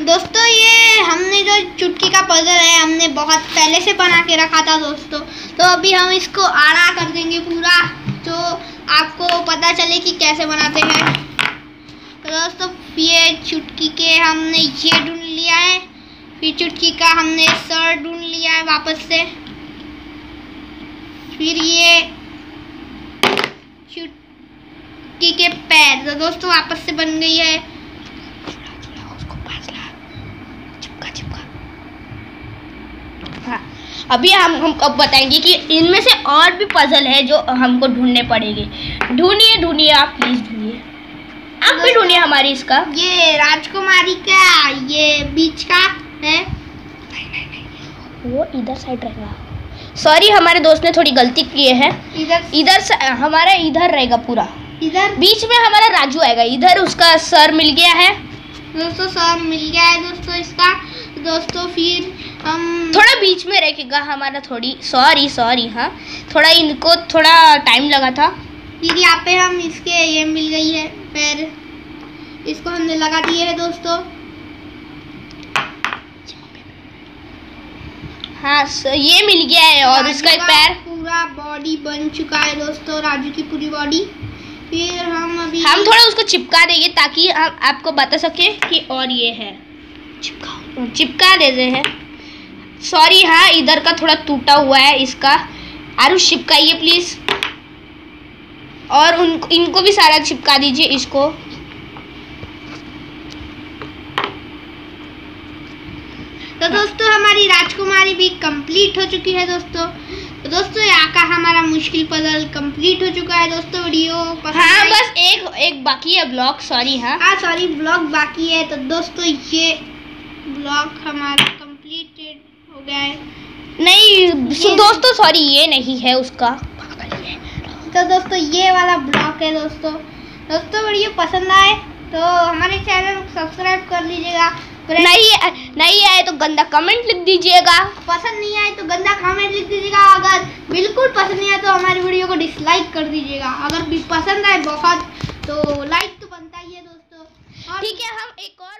दोस्तों, ये हमने जो चुटकी का पजल है, हमने बहुत पहले से बना के रखा था दोस्तों। तो अभी हम इसको आड़ा कर देंगे पूरा तो आपको पता चले कि कैसे बनाते हैं। तो दोस्तों, ये चुटकी के हमने ये ढूंढ लिया है। फिर चुटकी का हमने सर ढूंढ लिया है वापस से। फिर ये चुटकी के पैर। तो दोस्तों वापस से बन गई है। हाँ अभी हम हम अब बताएँगे कि इनमें से और भी पजल है जो हमको ढूँढने पड़ेंगे। ढूंढिए ढूंढिए आप प्लीज़ ढूंढिए। आप भी ढूंढिए हमारी इसका। ये राजकुमारी का ये बीच का। है। वो इधर साइड रहेगा। सॉरी हमारे दोस्त ने थोड़ी गलती की है। इधर इधर हमारा इधर रहेगा पूरा। इधर बीच में हमारा राजू आएगा। इधर उसका सर मिल गया है। दोस्तों सर मिल गया है दोस्तों इसका। दोस्तों फिर हम थोड़ा बीच में रहेगा हमारा थोड़ी। सॉरी सॉरी हाँ। थोड़ा इनको थोड़ा टाइम लगा था। फिर यहाँ पे हम इसके ये मिल गई है। पैर इसको हमने लगा दिए है दोस्तों। हाँ स- ये मिल गया है और उसका एक पैर। पूरा बॉडी बन चुका है दोस्तों राजू की पूरी बॉडी फिर हम अभी हम थोड़ा उसको चिपका देंगे ताकि हम आपको बता सके कि और ये है। चिपका। चिपका देते हैं। सॉरी हाँ इधर का थोड़ा टूटा हुआ है इसका। आरुष चिपकाइए प्लीज़ और उन इनको भी सारा चिपका दीजिए इसको। तो दोस्तों हमारी राजकुमारी भी कंप्लीट हो चुकी है दोस्तों। तो दोस्तों यहाँ का हमारा मुश्किल पजल कंप्लीट हो चुका है दोस्तों वीडियो हाँ बस एक एक बाकी है ब्लॉग सॉरी हाँ। हाँ सॉरी ब्लॉग बाकी है। तो दोस्तों ये ब्लॉग हमारा कंप्लीटेड हो गया है। नहीं सो- दोस्तों सॉरी ये नहीं है उसका। तो दोस्तों ये वाला ब्लॉग है दोस्तों। दोस्तों वीडियो पसंद आए तो हमारे चैनल को सब्सक्राइब कर लीजिएगा। नहीं नहीं आए तो गंदा कमेंट लिख दीजिएगा। पसंद नहीं आए तो गंदा कमेंट लिख दीजिएगा। अगर बिल्कुल पसंद नहीं आए तो हमारी वीडियो को डिसलाइक कर दीजिएगा। अगर भी पसंद आए बहुत तो लाइक तो बनता ही है दोस्तों। ठीक है हम एक और